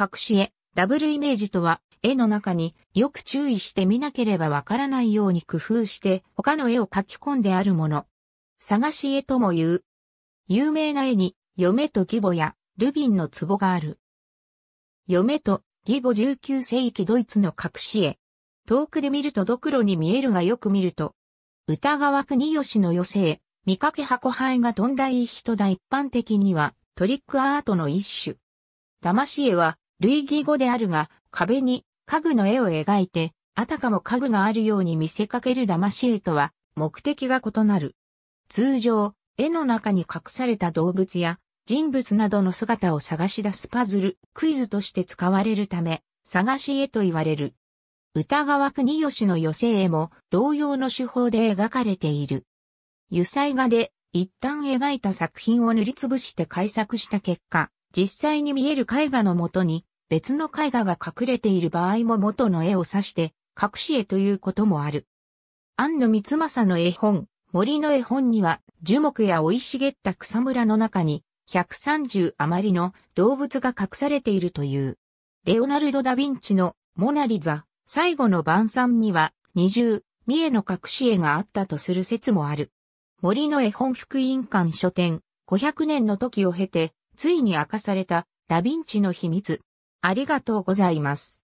隠し絵、ダブルイメージとは、絵の中によく注意して見なければわからないように工夫して他の絵を描き込んであるもの。探し絵とも言う。有名な絵に、嫁と義母やルビンの壺がある。嫁と義母19世紀ドイツの隠し絵。遠くで見るとドクロに見えるがよく見ると、歌川国吉の余生、見かけ箱灰が飛んだいい人だ一般的にはトリックアートの一種。騙し絵は類義語であるが、壁に家具の絵を描いて、あたかも家具があるように見せかける騙し絵とは目的が異なる。通常、絵の中に隠された動物や人物などの姿を探し出すパズル、クイズとして使われるため、探し絵と言われる。歌川国吉の余生絵も同様の手法で描かれている。油彩画で一旦描いた作品を塗りつぶして改作した結果、実際に見える絵画のもとに別の絵画が隠れている場合も元の絵を指して隠し絵ということもある。安野光政の絵本、森の絵本には樹木や生い茂った草むらの中に130余りの動物が隠されているという。レオナルド・ダ・ヴィンチのモナリザ、最後の晩餐には二重、三重の隠し絵があったとする説もある。森の絵本福音館書店500年の時を経て、ついに明かされたダヴィンチの秘密。ありがとうございます。